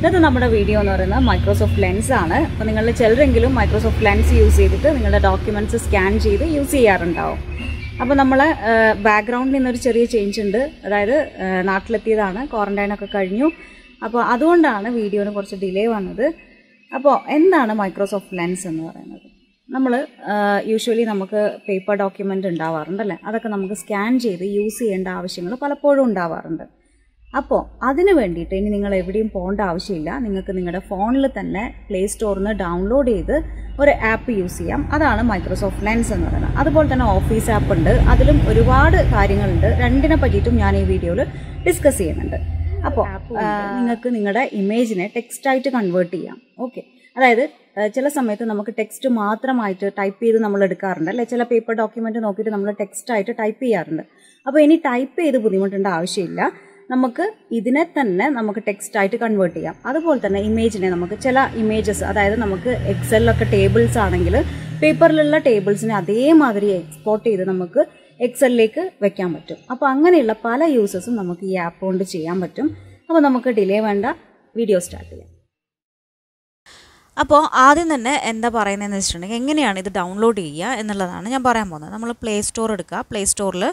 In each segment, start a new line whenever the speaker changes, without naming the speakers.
ഇന്നത്തെ നമ്മുടെ വീഡിയോ എന്ന് പറയുന്നത് മൈക്രോസോഫ്റ്റ് ലെൻസ് ആണ്. അപ്പോൾ നിങ്ങൾ ചിലരെങ്കിലും മൈക്രോസോഫ്റ്റ് ലെൻസ് യൂസ് ചെയ്തിട്ട് നിങ്ങളുടെ ഡോക്യുമെന്റ്സ് സ്കാൻ ചെയ്ത് യൂസ് ചെയ്യാറുണ്ടാവും. അപ്പോൾ നമ്മൾ ബാക്ക്ഗ്രൗണ്ടിൽ നിന്നൊരു ചെറിയ ചേഞ്ച് ഉണ്ട്. അതായത് നാട്ടിലെത്തിയതാണ്. ക്വാറന്റൈനൊക്കെ കഴിഞ്ഞു. അപ്പോൾ അതുകൊണ്ടാണ് വീഡിയോന് കുറച്ച് ഡിലേ വന്നത്. അപ്പോൾ എന്താണ് മൈക്രോസോഫ്റ്റ് ലെൻസ് എന്ന് പറയുന്നത്? നമ്മൾ യൂഷ്വലി നമുക്ക് പേപ്പർ ഡോക്യുമെന്റ് ഉണ്ടാവാറുണ്ടല്ലേ അതൊക്കെ നമുക്ക് സ്കാൻ ചെയ്ത് യൂസ് ചെയ്യേണ്ട ആവശ്യങ്ങൾ പലപ്പോഴും ഉണ്ടാവാറുണ്ട്. അപ്പോൾ അതിന് വേണ്ടിയിട്ട് ഇനി നിങ്ങൾ എവിടെയും പോകേണ്ട ആവശ്യമില്ല. നിങ്ങൾക്ക് നിങ്ങളുടെ ഫോണിൽ തന്നെ പ്ലേ സ്റ്റോറിൽ നിന്ന് ഡൗൺലോഡ് ചെയ്ത് ഒരു ആപ്പ് യൂസ് ചെയ്യാം. അതാണ് മൈക്രോസോഫ്റ്റ് ലെൻസ് എന്ന് പറയുന്നത്. അതുപോലെ തന്നെ ഓഫീസ് ആപ്പ് ഉണ്ട്. അതിലും ഒരുപാട് കാര്യങ്ങളുണ്ട്. രണ്ടിനെ പറ്റിയിട്ടും ഞാൻ ഈ വീഡിയോയിൽ ഡിസ്കസ് ചെയ്യുന്നുണ്ട്. അപ്പോൾ നിങ്ങൾക്ക് നിങ്ങളുടെ ഇമേജിനെ ടെക്സ്റ്റായിട്ട് കൺവേർട്ട് ചെയ്യാം. ഓക്കെ അതായത് ചില സമയത്ത് നമുക്ക് ടെക്സ്റ്റ് മാത്രമായിട്ട് ടൈപ്പ് ചെയ്ത് നമ്മൾ എടുക്കാറുണ്ട്. അല്ലെ ചില പേപ്പർ ഡോക്യുമെന്റ് നോക്കിയിട്ട് നമ്മൾ ടെക്സ്റ്റായിട്ട് ടൈപ്പ് ചെയ്യാറുണ്ട്. അപ്പോൾ ഇനി ടൈപ്പ് ചെയ്ത് ബുദ്ധിമുട്ടേണ്ട ആവശ്യമില്ല. നമുക്ക് ഇതിനെ തന്നെ നമുക്ക് ടെക്സ്റ്റ് ആയിട്ട് കൺവേർട്ട് ചെയ്യാം. അതുപോലെ തന്നെ ഇമേജിനെ നമുക്ക് ചില ഇമേജസ് അതായത് നമുക്ക് എക്സലിലൊക്കെ ടേബിൾസ് ആണെങ്കിൽ പേപ്പറിലുള്ള ടേബിൾസിനെ അതേമാതിരി എക്സ്പോർട്ട് ചെയ്ത് നമുക്ക് എക്സലിലേക്ക് വെക്കാൻ പറ്റും. അപ്പോൾ അങ്ങനെയുള്ള പല യൂസസും നമുക്ക് ഈ ആപ്പ് കൊണ്ട് ചെയ്യാൻ പറ്റും. അപ്പോൾ നമുക്ക് ഡിലേ വേണ്ട വീഡിയോ സ്റ്റാർട്ട് ചെയ്യാം.
അപ്പോൾ ആദ്യം തന്നെ എന്താ പറയുന്നതെന്ന് വെച്ചിട്ടുണ്ടെങ്കിൽ എങ്ങനെയാണ് ഇത് ഡൗൺലോഡ് ചെയ്യുക എന്നുള്ളതാണ് ഞാൻ പറയാൻ പോകുന്നത്. നമ്മൾ പ്ലേ സ്റ്റോർ എടുക്കുക. പ്ലേ സ്റ്റോറിൽ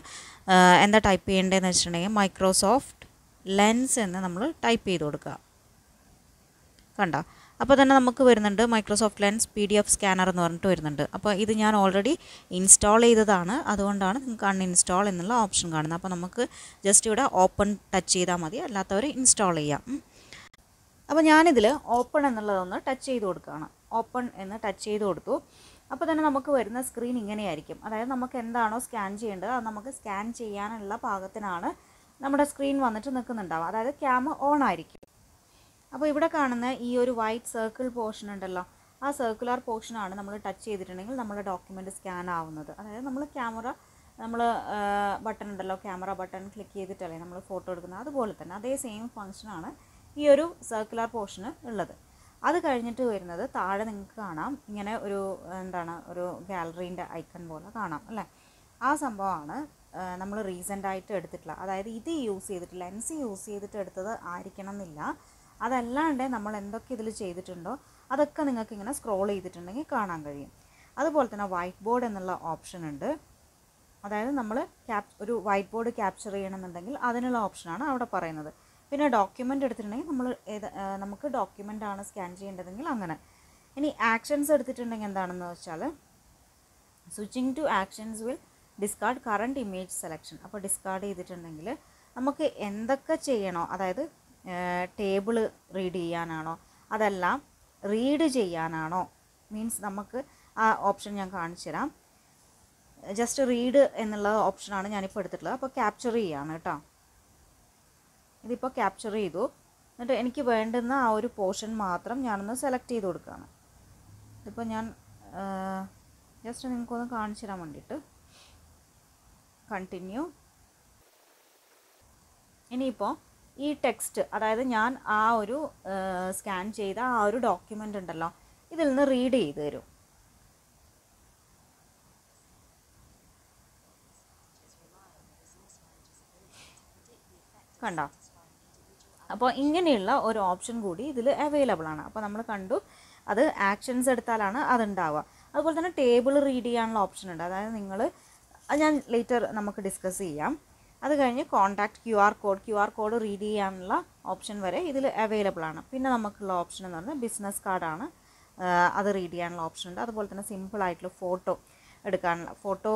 എന്താ ടൈപ്പ് ചെയ്യേണ്ടതെന്ന് വെച്ചിട്ടുണ്ടെങ്കിൽ മൈക്രോസോഫ്റ്റ് ലെൻസ് എന്ന് നമ്മൾ ടൈപ്പ് ചെയ്ത് കൊടുക്കുക. കണ്ട? അപ്പോൾ തന്നെ നമുക്ക് വരുന്നുണ്ട് Microsoft lens P D F scanner എന്ന് പറഞ്ഞിട്ട് വരുന്നുണ്ട്. അപ്പോൾ ഇത് ഞാൻ ഓൾറെഡി ഇൻസ്റ്റാൾ ചെയ്തതാണ്. അതുകൊണ്ടാണ് നിങ്ങൾക്ക് അൺഇൻസ്റ്റാൾ എന്നുള്ള ഓപ്ഷൻ കാണുന്നത്. അപ്പോൾ നമുക്ക് ജസ്റ്റ് ഇവിടെ ഓപ്പൺ ടച്ച് ചെയ്താൽ മതി. അല്ലാത്തവർ ഇൻസ്റ്റാൾ ചെയ്യാം. അപ്പോൾ ഞാനിതിൽ ഓപ്പൺ എന്നുള്ളതൊന്ന് ടച്ച് ചെയ്ത് കൊടുക്കുകയാണ്. ഓപ്പൺ എന്ന് ടച്ച് ചെയ്ത് കൊടുത്തു. അപ്പോൾ തന്നെ നമുക്ക് വരുന്ന സ്ക്രീൻ ഇങ്ങനെയായിരിക്കും. അതായത് നമുക്ക് എന്താണോ സ്കാൻ ചെയ്യേണ്ടത് അത് നമുക്ക് സ്കാൻ ചെയ്യാനുള്ള പാകത്തിനാണ് നമ്മുടെ സ്ക്രീൻ വന്നിട്ട് നിൽക്കുന്നുണ്ടാവും. അതായത് ക്യാമ ഓൺ ആയിരിക്കും. അപ്പോൾ ഇവിടെ കാണുന്ന ഈ ഒരു വൈറ്റ് സർക്കിൾ പോർഷൻ ഉണ്ടല്ലോ. ആ സർക്കുലർ പോർഷനാണ് നമ്മൾ ടച്ച് ചെയ്തിട്ടുണ്ടെങ്കിൽ നമ്മുടെ ഡോക്യുമെന്റ് സ്കാൻ ആവുന്നത്. അതായത് നമ്മൾ ക്യാമറ നമ്മൾ ബട്ടൺ ഉണ്ടല്ലോ ക്യാമറ ബട്ടൺ ക്ലിക്ക് ചെയ്തിട്ടല്ലേ നമ്മൾ ഫോട്ടോ എടുക്കുന്നത്. അതുപോലെ തന്നെ അതേ സെയിം ഫങ്ഷനാണ് ഈ ഒരു സർക്കുലർ പോർഷന് ഉള്ളത്. അത് കഴിഞ്ഞിട്ട് വരുന്നത് താഴെ നിങ്ങൾക്ക് കാണാം. ഇങ്ങനെ ഒരു എന്താണ് ഒരു ഗാലറീന്റെ ഐക്കൺ പോലെ കാണാം അല്ലേ? ആ സംഭവമാണ് നമ്മൾ റീസെന്റായിട്ട് എടുത്തിട്ടുള്ള അതായത് ഇത് യൂസ് ചെയ്തിട്ട് ലെൻസ് യൂസ് ചെയ്തിട്ട് എടുത്തത് ആയിരിക്കണം എന്നില്ല അതല്ലാണ്ട് നമ്മൾ എന്തൊക്കെ ഇതിൽ ചെയ്തിട്ടുണ്ടോ അതൊക്കെ നിങ്ങൾക്ക് ഇങ്ങനെ സ്ക്രോൾ ചെയ്തിട്ടുണ്ടെങ്കിൽ കാണാൻ കഴിയും. അതുപോലെ തന്നെ വൈറ്റ് ബോർഡ് എന്നുള്ള ഓപ്ഷൻ ഉണ്ട്. അതായത് നമ്മൾ ക്യാപ് ഒരു വൈറ്റ് ബോർഡ് ക്യാപ്ചർ ചെയ്യണമെന്നുണ്ടെങ്കിൽ അതിനുള്ള ഓപ്ഷനാണ് അവിടെ പറയുന്നത്. പിന്നെ ഡോക്യുമെന്റ് എടുത്തിട്ടുണ്ടെങ്കിൽ നമ്മൾ ഏത് നമുക്ക് ഡോക്യുമെന്റ് ആണ് സ്കാൻ ചെയ്യേണ്ടതെങ്കിൽ അങ്ങനെ. ഇനി ആക്ഷൻസ് എടുത്തിട്ടുണ്ടെങ്കിൽ എന്താണെന്ന് വെച്ചാൽ switching to actions will discard current image selection അപ്പോൾ ഡിസ്കാർഡ് ചെയ്തിട്ടുണ്ടെങ്കിൽ നമുക്ക് എന്തൊക്കെ ചെയ്യണോ അതായത് ടേബിൾ റീഡ് ചെയ്യാനാണോ അതെല്ലാം റീഡ് ചെയ്യാനാണോ മീൻസ് നമുക്ക് ആ ഓപ്ഷൻ ഞാൻ കാണിച്ചു തരാം. ജസ്റ്റ് റീഡ് എന്നുള്ള ഓപ്ഷനാണ് ഞാനിപ്പോൾ എടുത്തിട്ടുള്ളത്. അപ്പോൾ ക്യാപ്ചർ ചെയ്യാണ് കേട്ടോ. ഇതിപ്പോൾ ക്യാപ്ചർ ചെയ്തു. എന്നിട്ട് എനിക്ക് വേണ്ടുന്ന ആ ഒരു പോർഷൻ മാത്രം ഞാനൊന്ന് സെലക്ട് ചെയ്ത് കൊടുക്കുകയാണ്. ഇതിപ്പോൾ ഞാൻ ജസ്റ്റ് നിങ്ങൾക്കൊന്ന് കാണിച്ചു തരാൻ വേണ്ടിയിട്ട്. കണ്ടിന്യൂ ഇനിയിപ്പോൾ ഈ ടെക്സ്റ്റ് അതായത് ഞാൻ ആ ഒരു സ്കാൻ ചെയ്ത ആ ഒരു ഡോക്യുമെന്റ് ഉണ്ടല്ലോ ഇതിൽ നിന്ന് റീഡ് ചെയ്ത് തരും. കണ്ടോ? അപ്പോൾ ഇങ്ങനെയുള്ള ഒരു ഓപ്ഷൻ കൂടി ഇതിൽ അവൈലബിൾ ആണ്. അപ്പോൾ നമ്മൾ കണ്ടു അത് ആക്ഷൻസ് എടുത്താലാണ് അതുണ്ടാവുക. അതുപോലെ തന്നെ ടേബിൾ റീഡ് ചെയ്യാനുള്ള ഓപ്ഷൻ ഉണ്ട്. അതായത് നിങ്ങൾ അത് ഞാൻ ലേറ്റർ നമുക്ക് ഡിസ്കസ് ചെയ്യാം. അത് കഴിഞ്ഞ് contact Q R code Q R code read ചെയ്യാനുള്ള ഓപ്ഷൻ വരെ ഇതിൽ അവൈലബിൾ ആണ്. പിന്നെ നമുക്കുള്ള ഓപ്ഷൻ എന്ന് പറഞ്ഞാൽ ബിസിനസ് കാർഡാണ് അത് റീഡ് ചെയ്യാനുള്ള ഓപ്ഷൻ ഉണ്ട്. അതുപോലെ തന്നെ സിമ്പിൾ ആയിട്ടുള്ള ഫോട്ടോ എടുക്കാനുള്ള ഫോട്ടോ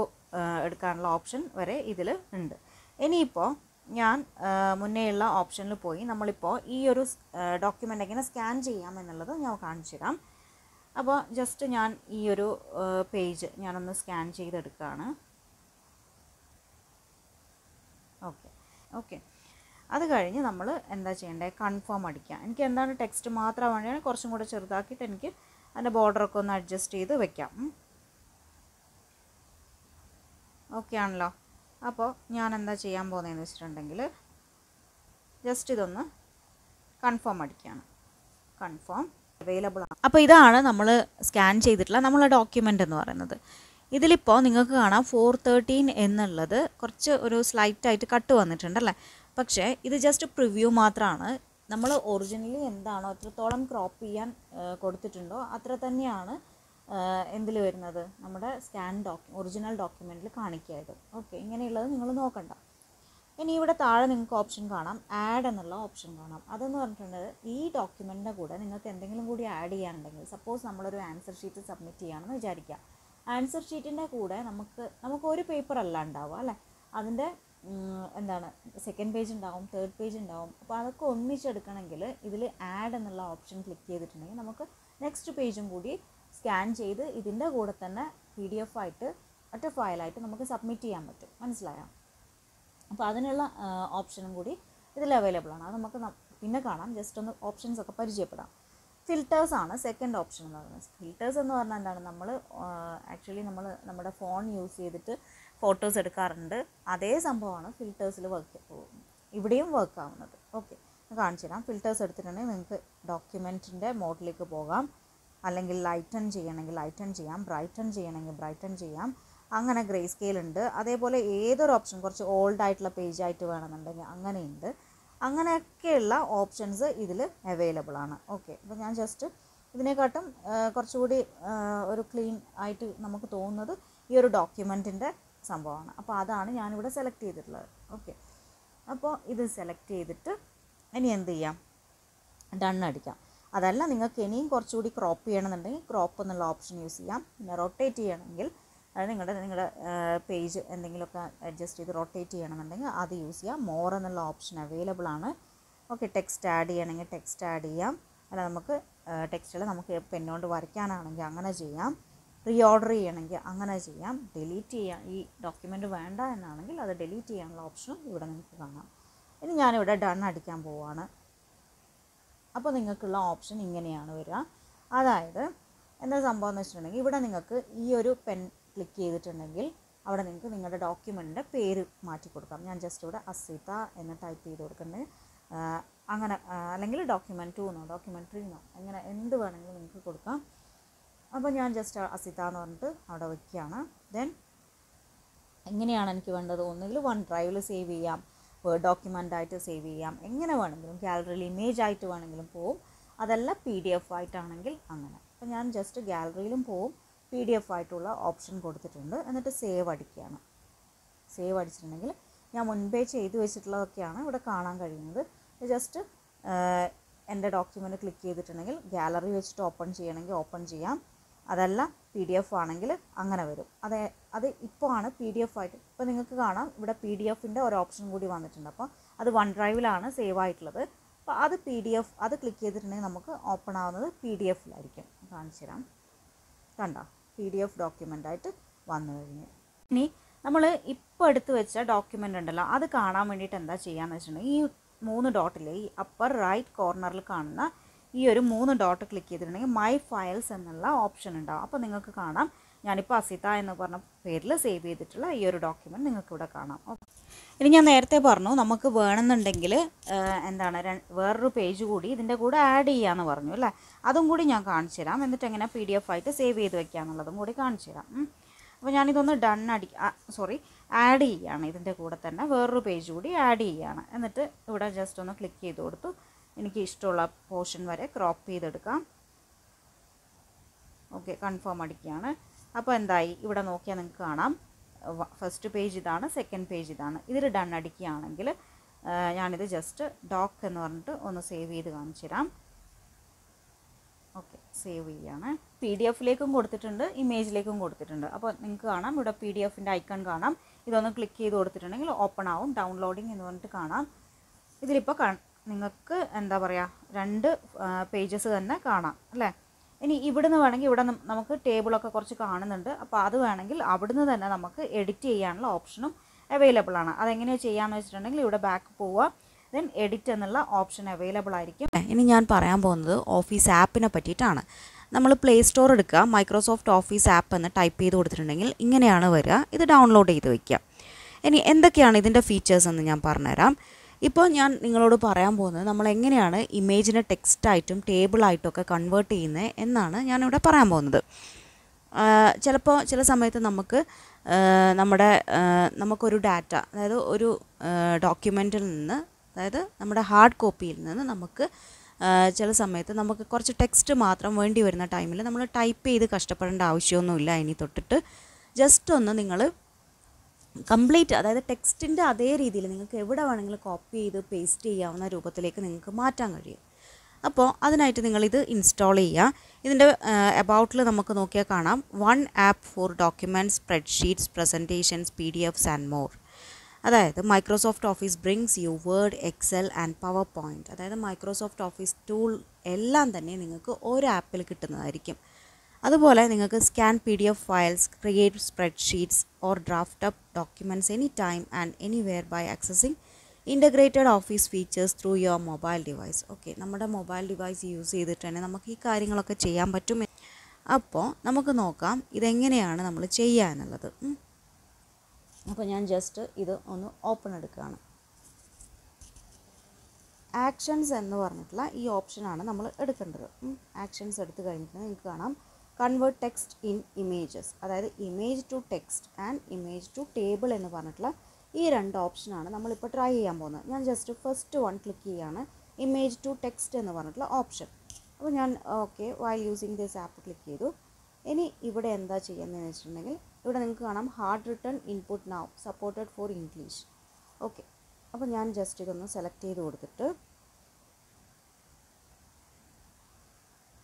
എടുക്കാനുള്ള ഓപ്ഷൻ വരെ ഇതിൽ ഉണ്ട്. ഇനിയിപ്പോൾ ഞാൻ മുന്നേയുള്ള ഓപ്ഷനിൽ പോയി നമ്മളിപ്പോൾ ഈ ഒരു ഡോക്യുമെന്റ് എങ്ങനെ സ്കാൻ ചെയ്യാം എന്നുള്ളത് ഞാൻ കാണിച്ചു തരാം. അപ്പോൾ ജസ്റ്റ് ഞാൻ ഈ ഒരു പേജ് ഞാനൊന്ന് സ്കാൻ ചെയ്തെടുക്കുകയാണ്. ഓക്കെ. ഓക്കെ. അത് കഴിഞ്ഞ് നമ്മൾ എന്താ ചെയ്യേണ്ടത് കൺഫേം അടിക്കുക. എനിക്ക് എന്താണ് ടെക്സ്റ്റ് മാത്രം വേണ്ടിയാണ് കുറച്ചും കൂടെ ചെറുതാക്കിയിട്ട് എനിക്ക് അതിന്റെ ബോർഡറൊക്കെ ഒന്ന് അഡ്ജസ്റ്റ് ചെയ്ത് വെക്കാം. ഓക്കെ ആണല്ലോ. അപ്പോൾ ഞാൻ എന്താ ചെയ്യാൻ പോകുന്നതെന്ന് വെച്ചിട്ടുണ്ടെങ്കിൽ ജസ്റ്റ് ഇതൊന്ന് കൺഫേം അടിക്കുകയാണ്. കൺഫേം അവൈലബിൾ ആണ്. അപ്പോൾ ഇതാണ് നമ്മൾ സ്കാൻ ചെയ്തിട്ടുള്ള നമ്മളെ ഡോക്യുമെന്റ് എന്ന് പറയുന്നത്. ഇതിലിപ്പോൾ നിങ്ങൾക്ക് കാണാം ഫോർ തേർട്ടീൻ എന്നുള്ളത് കുറച്ച് ഒരു സ്ലൈറ്റായിട്ട് കട്ട് വന്നിട്ടുണ്ടല്ലേ പക്ഷേ ഇത് ജസ്റ്റ് പ്രിവ്യൂ മാത്രമാണ് നമ്മൾ ഒറിജിനലി എന്താണോ എത്രത്തോളം ക്രോപ്പ് ചെയ്യാൻ കൊടുത്തിട്ടുണ്ടോ അത്ര തന്നെയാണ് എന്തിൽ വരുന്നത്? നമ്മുടെ സ്കാൻ ഡോക്യു ഒറിജിനൽ ഡോക്യുമെന്റിൽ കാണിക്കായത്. ഓക്കെ ഇങ്ങനെയുള്ളത് നിങ്ങൾ നോക്കണ്ട. ഇനി ഇവിടെ താഴെ നിങ്ങൾക്ക് ഓപ്ഷൻ കാണാം. ആഡ് എന്നുള്ള ഓപ്ഷൻ കാണാം. അതെന്ന് പറഞ്ഞിട്ടുണ്ടെങ്കിൽ ഈ ഡോക്യുമെന്റിന്റെ കൂടെ നിങ്ങൾക്ക് എന്തെങ്കിലും കൂടി ആഡ് ചെയ്യാനുണ്ടെങ്കിൽ സപ്പോസ് നമ്മളൊരു ആൻസർ ഷീറ്റ് സബ്മിറ്റ് ചെയ്യുകയാണെന്ന് വിചാരിക്കുക. ആൻസർ ഷീറ്റിന്റെ കൂടെ നമുക്ക് നമുക്ക് ഒരു പേപ്പർ അല്ല ഉണ്ടാവുക അല്ലേ? അതിന്റെ എന്താണ് സെക്കൻഡ് പേജ് ഉണ്ടാവും തേർഡ് പേജ് ഉണ്ടാവും. അപ്പോൾ അതൊക്കെ ഒന്നിച്ചെടുക്കണമെങ്കിൽ ഇതിൽ ആഡ് എന്നുള്ള ഓപ്ഷൻ ക്ലിക്ക് ചെയ്തിട്ടുണ്ടെങ്കിൽ നമുക്ക് നെക്സ്റ്റ് പേജും കൂടി സ്കാൻ ചെയ്ത് ഇതിന്റെ കൂടെ തന്നെ പി ഡി എഫ് ആയിട്ട് ഒറ്റ ഫയലായിട്ട് നമുക്ക് സബ്മിറ്റ് ചെയ്യാൻ പറ്റും. മനസ്സിലായോ? അപ്പോൾ അതിനുള്ള ഓപ്ഷനും കൂടി ഇതിൽ അവൈലബിൾ ആണ്. അത് നമുക്ക് പിന്നെ കാണാം. ജസ്റ്റ് ഒന്ന് ഓപ്ഷൻസ് ഒക്കെ പരിചയപ്പെടാം. ഫിൽറ്റേഴ്സ് ആണ് സെക്കൻഡ് ഓപ്ഷൻ എന്ന് പറയുന്നത്. ഫിൽറ്റേഴ്സ് എന്ന് പറഞ്ഞാൽ എന്താണ്? നമ്മൾ ആക്ച്വലി നമ്മൾ നമ്മുടെ ഫോൺ യൂസ് ചെയ്തിട്ട് ഫോട്ടോസ് എടുക്കാറുണ്ട്. അതേ സംഭവമാണ് ഫിൽറ്റേഴ്സിൽ വർക്ക് ഇവിടെയും വർക്ക് ആവുന്നത്. ഓക്കെ കാണിച്ചു തരാം. ഫിൽറ്റേഴ്സ് എടുത്തിട്ടുണ്ടെങ്കിൽ നിങ്ങൾക്ക് ഡോക്യുമെന്റിന്റെ മോഡിലേക്ക് പോകാം. അല്ലെങ്കിൽ ലൈറ്റൺ ചെയ്യണമെങ്കിൽ ലൈറ്റൺ ചെയ്യാം. ബ്രൈറ്റൺ ചെയ്യണമെങ്കിൽ ബ്രൈറ്റൺ ചെയ്യാം. അങ്ങനെ ഗ്രേ സ്കെയിൽ ഉണ്ട്. അതേപോലെ ഏതൊരു ഓപ്ഷൻ കുറച്ച് ഓൾഡ് ആയിട്ടുള്ള പേജ് ആയിട്ട് വേണമെന്നുണ്ടെങ്കിൽ അങ്ങനെയുണ്ട്. അങ്ങനെയൊക്കെയുള്ള ഓപ്ഷൻസ് ഇതിൽ അവൈലബിൾ ആണ്. ഓക്കെ അപ്പോൾ ഞാൻ ജസ്റ്റ് ഇതിനെക്കാട്ടും കുറച്ചുകൂടി ഒരു ക്ലീൻ ആയിട്ട് നമുക്ക് തോന്നുന്നത് ഈ ഒരു ഡോക്യുമെന്റിന്റെ സംഭവമാണ്. അപ്പോൾ അതാണ് ഞാനിവിടെ സെലക്ട് ചെയ്തിട്ടുള്ളത്. ഓക്കെ അപ്പോൾ ഇത് സെലക്ട് ചെയ്തിട്ട് ഇനി എന്ത് ചെയ്യാം? ഡൺ അടിക്കാം. അതല്ല നിങ്ങൾക്ക് ഇനിയും കുറച്ചുകൂടി ക്രോപ്പ് ചെയ്യണമെന്നുണ്ടെങ്കിൽ ക്രോപ്പ് എന്നുള്ള ഓപ്ഷൻ യൂസ് ചെയ്യാം. പിന്നെ റൊട്ടേറ്റ് ചെയ്യണമെങ്കിൽ അത് നിങ്ങളുടെ നിങ്ങളുടെ പേജ് എന്തെങ്കിലുമൊക്കെ അഡ്ജസ്റ്റ് ചെയ്ത് റൊട്ടേറ്റ് ചെയ്യണമെന്നുണ്ടെങ്കിൽ അത് യൂസ് ചെയ്യാം. മോർ എന്നുള്ള ഓപ്ഷൻ അവൈലബിൾ ആണ്. ഓക്കെ ടെക്സ്റ്റ് ആഡ് ചെയ്യണമെങ്കിൽ ടെക്സ്റ്റ് ആഡ് ചെയ്യാം. അല്ല നമുക്ക് ടെക്സ്റ്റിൽ നമുക്ക് പെന്നുകൊണ്ട് വരയ്ക്കാനാണെങ്കിൽ അങ്ങനെ ചെയ്യാം. റീ ഓർഡർ ചെയ്യണമെങ്കിൽ അങ്ങനെ ചെയ്യാം. ഡിലീറ്റ് ചെയ്യാം ഈ ഡോക്യുമെന്റ് വേണ്ട എന്നാണെങ്കിൽ അത് ഡിലീറ്റ് ചെയ്യാനുള്ള ഓപ്ഷനും ഇവിടെ നിങ്ങൾക്ക് കാണാം. ഇനി ഞാനിവിടെ ഡൺ അടിക്കാൻ പോവാണ്. അപ്പോൾ നിങ്ങൾക്കുള്ള ഓപ്ഷൻ ഇങ്ങനെയാണ് വരിക. അതായത് എന്താ സംഭവം എന്ന് വെച്ചിട്ടുണ്ടെങ്കിൽ ഇവിടെ നിങ്ങൾക്ക് ഈ ഒരു പെൻ ക്ലിക്ക് ചെയ്തിട്ടുണ്ടെങ്കിൽ അവിടെ നിങ്ങൾക്ക് നിങ്ങളുടെ ഡോക്യുമെന്റിന്റെ പേര് മാറ്റി കൊടുക്കാം. ഞാൻ ജസ്റ്റ് ഇവിടെ അസിത എന്ന് ടൈപ്പ് ചെയ്ത് കൊടുക്കുന്നത് അങ്ങനെ അല്ലെങ്കിൽ ഡോക്യുമെന്റ് ടു എന്നോ ഡോക്യുമെന്റ് ത്രീ എന്നോ അങ്ങനെ എന്ത് വേണമെങ്കിലും നിങ്ങൾക്ക് കൊടുക്കാം. അപ്പോൾ ഞാൻ ജസ്റ്റ് അസിത എന്ന് പറഞ്ഞിട്ട് അവിടെ വയ്ക്കുകയാണ് ദെൻ എങ്ങനെയാണ് എനിക്ക് വേണ്ടത്? ഒന്നുകിൽ വൺ ഡ്രൈവിൽ സേവ് ചെയ്യാം. വേർഡ് ഡോക്യുമെന്റ് ആയിട്ട് സേവ് ചെയ്യാം. എങ്ങനെ വേണമെങ്കിലും ഗാലറിയിൽ ഇമേജ് ആയിട്ട് വേണമെങ്കിലും പോവും. അതല്ല പി ഡി എഫ് ആയിട്ടാണെങ്കിൽ അങ്ങനെ. അപ്പോൾ ഞാൻ ജസ്റ്റ് ഗാലറിയിലും പോവും. പി ഡി എഫ് ആയിട്ടുള്ള ഓപ്ഷൻ കൊടുത്തിട്ടുണ്ട്. എന്നിട്ട് സേവ് അടിക്കുകയാണ്. സേവ് അടിച്ചിട്ടുണ്ടെങ്കിൽ ഞാൻ മുൻപേ ചെയ്തു വെച്ചിട്ടുള്ളതൊക്കെയാണ് ഇവിടെ കാണാൻ കഴിയുന്നത്. ജസ്റ്റ് എന്റെ ഡോക്യുമെന്റ് ക്ലിക്ക് ചെയ്തിട്ടുണ്ടെങ്കിൽ ഗാലറി വെച്ചിട്ട് ഓപ്പൺ ചെയ്യണമെങ്കിൽ ഓപ്പൺ ചെയ്യാം. അതല്ല പി ഡി എഫ് ആണെങ്കിൽ അങ്ങനെ വരും. അത് അത് ഇപ്പോൾ ആണ് പി ഡി എഫ് ആയിട്ട് ഇപ്പോൾ നിങ്ങൾക്ക് കാണാം. ഇവിടെ പി ഡി എഫിന്റെ ഒരു ഓപ്ഷൻ കൂടി വന്നിട്ടുണ്ട്. അപ്പോൾ അത് വൺ ഡ്രൈവിലാണ് സേവ് ആയിട്ടുള്ളത്. അപ്പോൾ അത് പി ഡി എഫ് അത് ക്ലിക്ക് ചെയ്തിട്ടുണ്ടെങ്കിൽ നമുക്ക് ഓപ്പൺ ആവുന്നത് പി ഡി എഫിലായിരിക്കും കാണിച്ചു തരാം കണ്ടോ? പി ഡി എഫ് ഡോക്യുമെന്റ് ആയിട്ട് വന്നു കഴിഞ്ഞു. ഇനി നമ്മൾ ഇപ്പോൾ എടുത്തു വെച്ച ഡോക്യുമെന്റ് ഉണ്ടല്ലോ അത് കാണാൻ വേണ്ടിയിട്ട് എന്താ ചെയ്യാന്ന് വെച്ചിട്ടുണ്ടെങ്കിൽ ഈ മൂന്ന് ഡോട്ടിൽ ഈ അപ്പർ റൈറ്റ് കോർണറിൽ കാണുന്ന ഈ ഒരു മൂന്ന് ഡോട്ട് ക്ലിക്ക് ചെയ്തിട്ടുണ്ടെങ്കിൽ മൈ ഫയൽസ് എന്നുള്ള ഓപ്ഷൻ ഉണ്ടാവും. അപ്പോൾ നിങ്ങൾക്ക് കാണാം. ഞാനിപ്പോൾ അസിത എന്ന് പറഞ്ഞ പേരിൽ സേവ് ചെയ്തിട്ടുള്ള ഈ ഒരു ഡോക്യുമെന്റ് നിങ്ങൾക്ക് ഇവിടെ കാണാം. ഇനി ഞാൻ നേരത്തെ പറഞ്ഞു നമുക്ക് വേണമെന്നുണ്ടെങ്കിൽ എന്താണ് വേറൊരു പേജ് കൂടി ഇതിന്റെ കൂടെ ആഡ് ചെയ്യാമെന്ന് പറഞ്ഞു അല്ലേ? അതും കൂടി ഞാൻ കാണിച്ചു തരാം. എന്നിട്ട് എങ്ങനെ പി ഡി എഫ് ആയിട്ട് സേവ് ചെയ്ത് വെക്കുക എന്നുള്ളതും കൂടി കാണിച്ചു തരാം. അപ്പോൾ ഞാനിതൊന്ന് ഡൺ അടി സോറി ആഡ് ചെയ്യുകയാണ് ഇതിന്റെ കൂടെ തന്നെ. വേറൊരു പേജ് കൂടി ആഡ് ചെയ്യുകയാണ് എന്നിട്ട് ഇവിടെ ജസ്റ്റ് ഒന്ന് ക്ലിക്ക് ചെയ്ത് കൊടുത്തു. എനിക്ക് ഇഷ്ടമുള്ള പോർഷൻ വരെ ക്രോപ്പ് ചെയ്തെടുക്കാം. ഓക്കെ കൺഫേം അടിക്കുകയാണ്. അപ്പോൾ എന്തായി? ഇവിടെ നോക്കിയാൽ നിങ്ങൾക്ക് കാണാം. ഫസ്റ്റ് പേജ് ഇതാണ് സെക്കൻഡ് പേജ് ഇതാണ്. ഇതിൽ ഡൺ അടിക്കുകയാണെങ്കിൽ ഞാനിത് ജസ്റ്റ് ഡോക്ക് എന്ന് പറഞ്ഞിട്ട് ഒന്ന് സേവ് ചെയ്ത് കാണിച്ചു തരാം. ഓക്കെ സേവ് ചെയ്യാണ്. പി ഡി എഫിലേക്കും കൊടുത്തിട്ടുണ്ട് ഇമേജിലേക്കും കൊടുത്തിട്ടുണ്ട്. അപ്പോൾ നിങ്ങൾക്ക് കാണാം ഇവിടെ പി ഡി എഫിന്റെ ഐക്കൺ കാണാം. ഇതൊന്ന് ക്ലിക്ക് ചെയ്ത് കൊടുത്തിട്ടുണ്ടെങ്കിൽ ഓപ്പൺ ആവും ഡൗൺലോഡിങ് എന്ന് പറഞ്ഞിട്ട് കാണാം. ഇതിലിപ്പോൾ നിങ്ങൾക്ക് എന്താ പറയുക രണ്ട് പേജസ് തന്നെ കാണാം അല്ലേ? ഇനി ഇവിടുന്ന് വേണമെങ്കിൽ ഇവിടെ നമുക്ക് ടേബിളൊക്കെ കുറച്ച് കാണുന്നുണ്ട്. അപ്പോൾ അത് വേണമെങ്കിൽ അവിടുന്ന് തന്നെ നമുക്ക് എഡിറ്റ് ചെയ്യാനുള്ള ഓപ്ഷനും അവൈലബിൾ ആണ്. അതെങ്ങനെയാണ് ചെയ്യാമെന്ന് വെച്ചിട്ടുണ്ടെങ്കിൽ ഇവിടെ ബാക്ക് പോവുക. ദെൻ എഡിറ്റ് എന്നുള്ള ഓപ്ഷൻ അവൈലബിൾ ആയിരിക്കും.
ഇനി ഞാൻ പറയാൻ പോകുന്നത് ഓഫീസ് ആപ്പിനെ പറ്റിയിട്ടാണ്. നമ്മൾ പ്ലേ സ്റ്റോർ എടുക്കുക. മൈക്രോസോഫ്റ്റ് ഓഫീസ് ആപ്പ് എന്ന് ടൈപ്പ് ചെയ്ത് കൊടുത്തിട്ടുണ്ടെങ്കിൽ ഇങ്ങനെയാണ് വരിക. ഇത് ഡൗൺലോഡ് ചെയ്ത് വയ്ക്കുക ഇനി എന്തൊക്കെയാണ് ഇതിന്റെ ഫീച്ചേഴ്സ് എന്ന് ഞാൻ പറഞ്ഞുതരാം. ഇപ്പോൾ ഞാൻ നിങ്ങളോട് പറയാൻ പോകുന്നത് നമ്മൾ എങ്ങനെയാണ് ഇമേജിനെ ടെക്സ്റ്റായിട്ടും ടേബിളായിട്ടൊക്കെ കൺവേർട്ട് ചെയ്യുന്നത് എന്നാണ് ഞാനിവിടെ പറയാൻ പോകുന്നത്. ചിലപ്പോൾ ചില സമയത്ത് നമുക്ക് നമ്മുടെ നമുക്കൊരു ഡാറ്റ അതായത് ഒരു ഡോക്യുമെന്റിൽ നിന്ന്
അതായത് നമ്മുടെ ഹാർഡ് കോപ്പിയിൽ നിന്ന് നമുക്ക് ചില സമയത്ത് നമുക്ക് കുറച്ച് ടെക്സ്റ്റ് മാത്രം വേണ്ടി വരുന്ന ടൈമിൽ നമ്മൾ ടൈപ്പ് ചെയ്ത് കഷ്ടപ്പെടേണ്ട ആവശ്യമൊന്നുമില്ല ഇനി തൊട്ടിട്ട്. ജസ്റ്റ് ഒന്ന് നിങ്ങൾ കംപ്ലീറ്റ് അതായത് ടെക്സ്റ്റിന്റെ അതേ രീതിയിൽ നിങ്ങൾക്ക് എവിടെ വേണമെങ്കിലും കോപ്പി ചെയ്ത് പേസ്റ്റ് ചെയ്യാവുന്ന രൂപത്തിലേക്ക് നിങ്ങൾക്ക് മാറ്റാൻ കഴിയും. അപ്പോൾ അതിനായിട്ട് നിങ്ങളിത് ഇൻസ്റ്റാൾ ചെയ്യുക. ഇതിന്റെ അബൌട്ടിൽ നമുക്ക് നോക്കിയാൽ കാണാം. One app for documents spreadsheets presentations P D Fs and more. അതായത് Microsoft Office brings you Word Excel and PowerPoint അതായത് മൈക്രോസോഫ്റ്റ് ഓഫീസ് ടൂൾ എല്ലാം തന്നെ നിങ്ങൾക്ക് ഒരു ആപ്പിൽ കിട്ടുന്നതായിരിക്കും. അതുപോലെ നിങ്ങൾക്ക് scan P D F files create spreadsheets or draft up documents any time and anywhere by accessing integrated office features through your mobile device okay നമ്മുടെ മൊബൈൽ ഡിവൈസ് യൂസ് ചെയ്തിട്ട് തന്നെ നമുക്ക് ഈ കാര്യങ്ങളൊക്കെ ചെയ്യാൻ പറ്റും. അപ്പോൾ നമുക്ക് നോക്കാം ഇതെങ്ങനെയാണ് നമ്മൾ ചെയ്യാനുള്ളത്. അപ്പോൾ ഞാൻ ജസ്റ്റ് ഇത് ഒന്ന് ഓപ്പൺ എടുക്കുകയാണ്. ആക്ഷൻസ് എന്ന് പറഞ്ഞിട്ടുള്ള ഈ ഓപ്ഷനാണ് നമ്മൾ എടുക്കേണ്ടത്. ആക്ഷൻസ് എടുത്തു കഴിഞ്ഞിട്ട് നിങ്ങൾക്ക് കാണാം. കൺവേർട്ട് ടെക്സ്റ്റ് ഇൻ ഇമേജസ് അതായത് image to text and image to table എന്ന് പറഞ്ഞിട്ടുള്ള ഈ രണ്ട് ഓപ്ഷനാണ് നമ്മളിപ്പോൾ ട്രൈ ചെയ്യാൻ പോകുന്നത്. ഞാൻ ജസ്റ്റ് ഫസ്റ്റ് വൺ ക്ലിക്ക് ചെയ്യാണ്. ഇമേജ് ടു ടെക്സ്റ്റ് എന്ന് പറഞ്ഞിട്ടുള്ള ഓപ്ഷൻ അപ്പോൾ ഞാൻ okay while using this app click ചെയ്തു. ഇനി ഇവിടെ എന്താ ചെയ്യുന്നതെന്ന് വെച്ചിട്ടുണ്ടെങ്കിൽ ഇവിടെ നിങ്ങൾക്ക് കാണാം hard return input now supported for English okay അപ്പോൾ ഞാൻ ജസ്റ്റ് ഇതൊന്ന് സെലക്ട് ചെയ്ത് കൊടുത്തിട്ട്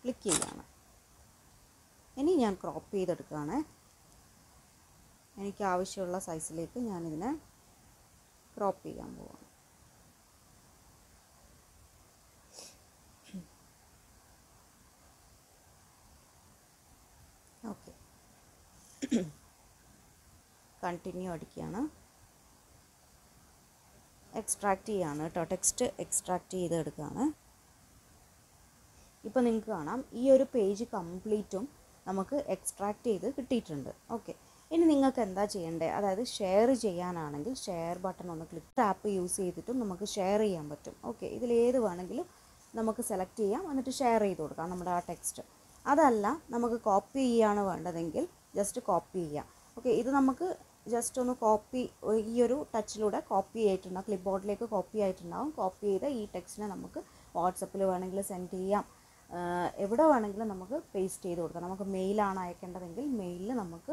ക്ലിക്ക് ചെയ്യുകയാണ് ഇനി ഞാൻ ക്രോപ്പ് ചെയ്തെടുക്കുകയാണ്. എനിക്ക് ആവശ്യമുള്ള സൈസിലേക്ക് ഞാനിതിനെ ക്രോപ്പ് ചെയ്യാൻ പോവാണ്. ഓക്കെ കണ്ടിന്യൂ അടിക്കുകയാണ്. എക്സ്ട്രാക്റ്റ് ചെയ്യാണ് കേട്ടോ. ടെക്സ്റ്റ് എക്സ്ട്രാക്റ്റ് ചെയ്തെടുക്കുകയാണ്. ഇപ്പോൾ നിങ്ങൾക്ക് കാണാം. ഈ ഒരു പേജ് കംപ്ലീറ്റും നമുക്ക് എക്സ്ട്രാക്ട് ചെയ്ത് കിട്ടിയിട്ടുണ്ട്. ഓക്കെ ഇനി നിങ്ങൾക്ക് എന്താ ചെയ്യേണ്ടത് അതായത് ഷെയർ ചെയ്യാനാണെങ്കിൽ ഷെയർ ബട്ടൺ ഒന്ന് ക്ലിക്ക് ആപ്പ് യൂസ് ചെയ്തിട്ടും നമുക്ക് ഷെയർ ചെയ്യാൻ പറ്റും. ഓക്കെ ഇതിലേത് വേണമെങ്കിലും നമുക്ക് സെലക്ട് ചെയ്യാം. എന്നിട്ട് ഷെയർ ചെയ്ത് കൊടുക്കാം നമ്മുടെ ആ ടെക്സ്റ്റ് അതല്ല നമുക്ക് കോപ്പി ചെയ്യാണ് വേണ്ടതെങ്കിൽ ജസ്റ്റ് കോപ്പി ചെയ്യാം. ഓക്കെ ഇത് നമുക്ക് ജസ്റ്റ് ഒന്ന് കോപ്പി ഈ ഒരു ടച്ചിലൂടെ കോപ്പി ആയിട്ടുണ്ടാകും ക്ലിപ്പ് ബോർഡിലേക്ക് കോപ്പി ആയിട്ടുണ്ടാകും കോപ്പി ചെയ്ത് ഈ ടെക്സ്റ്റിനെ നമുക്ക് വാട്സപ്പിൽ വേണമെങ്കിൽ സെൻഡ് ചെയ്യാം. എവിടെ വേണമെങ്കിലും നമുക്ക് പേസ്റ്റ് ചെയ്ത് കൊടുക്കാം. നമുക്ക് മെയിലാണ് അയക്കേണ്ടതെങ്കിൽ മെയിലിൽ നമുക്ക്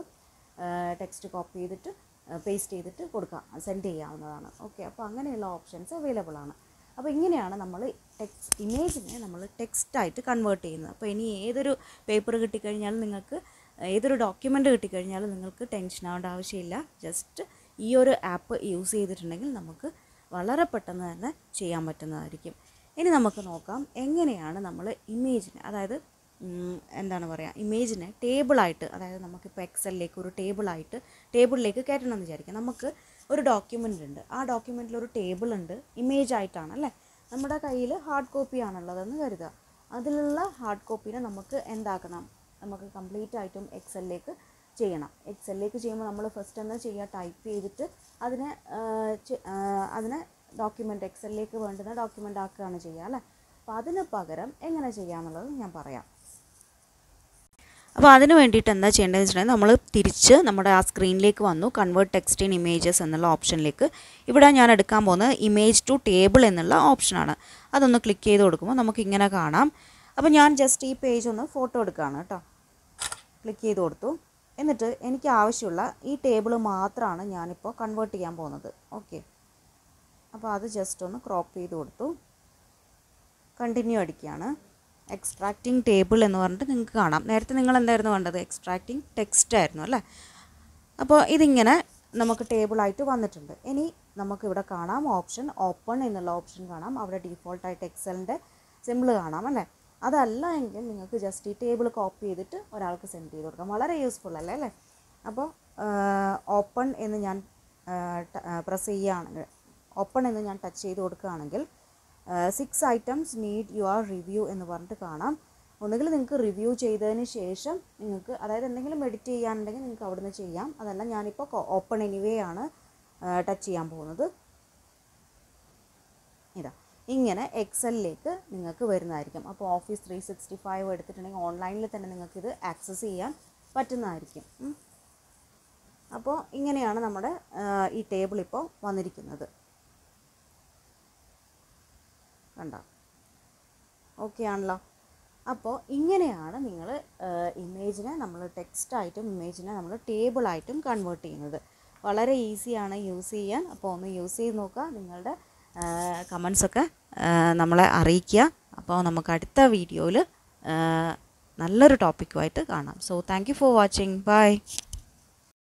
ടെക്സ്റ്റ് കോപ്പി ചെയ്തിട്ട് പേസ്റ്റ് ചെയ്തിട്ട് കൊടുക്കാം. സെൻഡ് ചെയ്യാവുന്നതാണ്. ഓക്കെ അപ്പോൾ അങ്ങനെയുള്ള ഓപ്ഷൻസ് അവൈലബിൾ ആണ്. അപ്പോൾ ഇങ്ങനെയാണ് നമ്മൾ ടെക്സ് ഇമേജിനെ നമ്മൾ ടെക്സ്റ്റായിട്ട് കൺവേർട്ട് ചെയ്യുന്നത്. അപ്പോൾ ഇനി ഏതൊരു പേപ്പർ കിട്ടിക്കഴിഞ്ഞാലും നിങ്ങൾക്ക് ഏതൊരു ഡോക്യുമെന്റ് കിട്ടിക്കഴിഞ്ഞാലും നിങ്ങൾക്ക് ടെൻഷൻ ആവേണ്ട ആവശ്യമില്ല. ജസ്റ്റ് ഈ ഒരു ആപ്പ് യൂസ് ചെയ്തിട്ടുണ്ടെങ്കിൽ നമുക്ക് വളരെ പെട്ടെന്ന് തന്നെ ചെയ്യാൻ പറ്റുന്നതായിരിക്കും. ഇനി നമുക്ക് നോക്കാം എങ്ങനെയാണ് നമ്മൾ ഇമേജിനെ അതായത് എന്താണ് പറയുക ഇമേജിനെ ടേബിളായിട്ട് അതായത് നമുക്കിപ്പോൾ എക്സലിലേക്ക് ഒരു ടേബിളായിട്ട് ടേബിളിലേക്ക് കയറ്റണം എന്ന് വിചാരിക്കാം. നമുക്ക് ഒരു ഡോക്യുമെന്റ് ഉണ്ട്. ആ ഡോക്യുമെന്റിൽ ഒരു ടേബിൾ ഉണ്ട്. ഇമേജ് ആയിട്ടാണ് അല്ലേ? നമ്മുടെ കയ്യിൽ ഹാർഡ് കോപ്പി ആണുള്ളതെന്ന് കരുതുക. അതിലുള്ള ഹാർഡ് കോപ്പിനെ നമുക്ക് എന്താക്കണം? നമുക്ക് കംപ്ലീറ്റ് ആയിട്ടും എക്സലിലേക്ക് ചെയ്യണം. എക്സലിലേക്ക് ചെയ്യുമ്പോൾ നമ്മൾ ഫസ്റ്റ് എന്താ ചെയ്യുക? ടൈപ്പ് ചെയ്തിട്ട് അതിനെ അതിനെ ഡോക്യുമെന്റ് എക്സലിലേക്ക് വേണ്ടുന്ന ഡോക്യുമെന്റ് ആക്കുകയാണ് ചെയ്യുക അല്ലേ? അപ്പോൾ അതിന് പകരം എങ്ങനെ ചെയ്യാമെന്നുള്ളത് ഞാൻ പറയാം. അപ്പോൾ അതിന് വേണ്ടിയിട്ട് എന്താ ചെയ്യേണ്ടതെന്ന് വെച്ചിട്ടുണ്ടെങ്കിൽ നമ്മൾ തിരിച്ച് നമ്മുടെ ആ സ്ക്രീനിലേക്ക് വന്നു. കൺവേർട്ട് ടെക്സ്റ്റ് ഇൻ ഇമേജസ് എന്നുള്ള ഓപ്ഷനിലേക്ക് ഇവിടെ ഞാൻ എടുക്കാൻ പോകുന്നത് ഇമേജ് ടു ടേബിൾ എന്നുള്ള ഓപ്ഷനാണ് അതൊന്ന് ക്ലിക്ക് ചെയ്ത് കൊടുക്കുമ്പോൾ നമുക്ക് ഇങ്ങനെ കാണാം. അപ്പോൾ ഞാൻ ജസ്റ്റ് ഈ പേജ് ഒന്ന് ഫോട്ടോ എടുക്കുകയാണ് കേട്ടോ. ക്ലിക്ക് ചെയ്ത് കൊടുത്തു. എന്നിട്ട് എനിക്ക് ആവശ്യമുള്ള ഈ ടേബിൾ മാത്രമാണ് ഞാനിപ്പോൾ കൺവേർട്ട് ചെയ്യാൻ പോകുന്നത്. ഓക്കെ അപ്പോൾ അത് ജസ്റ്റ് ഒന്ന് ക്രോപ്പ് ചെയ്ത് കൊടുത്തു. കണ്ടിന്യൂ അടിക്കുകയാണ്. എക്സ്ട്രാക്റ്റിംഗ് ടേബിൾ എന്ന് പറഞ്ഞിട്ട് നിങ്ങൾക്ക് കാണാം. നേരത്തെ നിങ്ങൾ എന്തായിരുന്നു വേണ്ടത് എക്സ്ട്രാക്റ്റിംഗ് ടെക്സ്റ്റ് ആയിരുന്നു അല്ലേ? അപ്പോൾ ഇതിങ്ങനെ നമുക്ക് ടേബിളായിട്ട് വന്നിട്ടുണ്ട്. ഇനി നമുക്കിവിടെ കാണാം ഓപ്ഷൻ ഓപ്പൺ എന്നുള്ള ഓപ്ഷൻ കാണാം. അവിടെ ഡീഫോൾട്ടായിട്ട് എക്സലിന്റെ സിമ്പിൾ കാണാം അല്ലേ? അതല്ല എങ്കിൽ നിങ്ങൾക്ക് ജസ്റ്റ് ഈ ടേബിൾ കോപ്പി ചെയ്തിട്ട് ഒരാൾക്ക് സെൻഡ് ചെയ്ത് കൊടുക്കാം. വളരെ യൂസ്ഫുൾ അല്ലേ അല്ലേ? അപ്പോൾ ഓപ്പൺ എന്ന് ഞാൻ പ്രസ് ചെയ്യുകയാണെങ്കിൽ ഓപ്പൺ എന്ന് ഞാൻ ടച്ച് ചെയ്ത് കൊടുക്കുകയാണെങ്കിൽ six items need your review എന്ന് പറഞ്ഞിട്ട് കാണാം. ഒന്നുകിൽ നിങ്ങൾക്ക് റിവ്യൂ ചെയ്തതിന് ശേഷം നിങ്ങൾക്ക് അതായത് എന്തെങ്കിലും എഡിറ്റ് ചെയ്യാനുണ്ടെങ്കിൽ നിങ്ങൾക്ക് അവിടെ അവിടുന്ന് ചെയ്യാം. അതല്ല ഞാനിപ്പോൾ ഓപ്പൺ എനിവേ ആണ് ടച്ച് ചെയ്യാൻ പോകുന്നത്. ഇതാ. ഇങ്ങനെ എക്സലിലേക്ക് നിങ്ങൾക്ക് വരുന്നതായിരിക്കും. അപ്പോൾ ഓഫീസ് ത്രീ സിക്സ്റ്റി ഫൈവ് എടുത്തിട്ടുണ്ടെങ്കിൽ ഓൺലൈനിൽ തന്നെ നിങ്ങൾക്ക് ഇത് ആക്സസ് ചെയ്യാൻ പറ്റുന്നതായിരിക്കും. അപ്പോൾ ഇങ്ങനെയാണ് നമ്മുടെ ഈ ടേബിൾ ഇപ്പോൾ വന്നിരിക്കുന്നത്. കണ്ടോ. ഓക്കെ ആണല്ലോ. അപ്പോൾ ഇങ്ങനെയാണ് നിങ്ങൾ ഇമേജിനെ നമ്മൾ ടെക്സ്റ്റായിട്ടും ഇമേജിനെ നമ്മൾ ടേബിളായിട്ടും കൺവേർട്ട് ചെയ്യുന്നത്. വളരെ ഈസിയാണ് യൂസ് ചെയ്യാൻ. അപ്പോൾ ഒന്ന് യൂസ് ചെയ്ത് നോക്കുക. നിങ്ങളുടെ കമൻസൊക്കെ നമ്മളെ അറിയിക്കുക. അപ്പോൾ നമുക്ക് അടുത്ത വീഡിയോയിൽ നല്ലൊരു ടോപ്പിക്കുമായിട്ട് കാണാം. So thank you for watching bye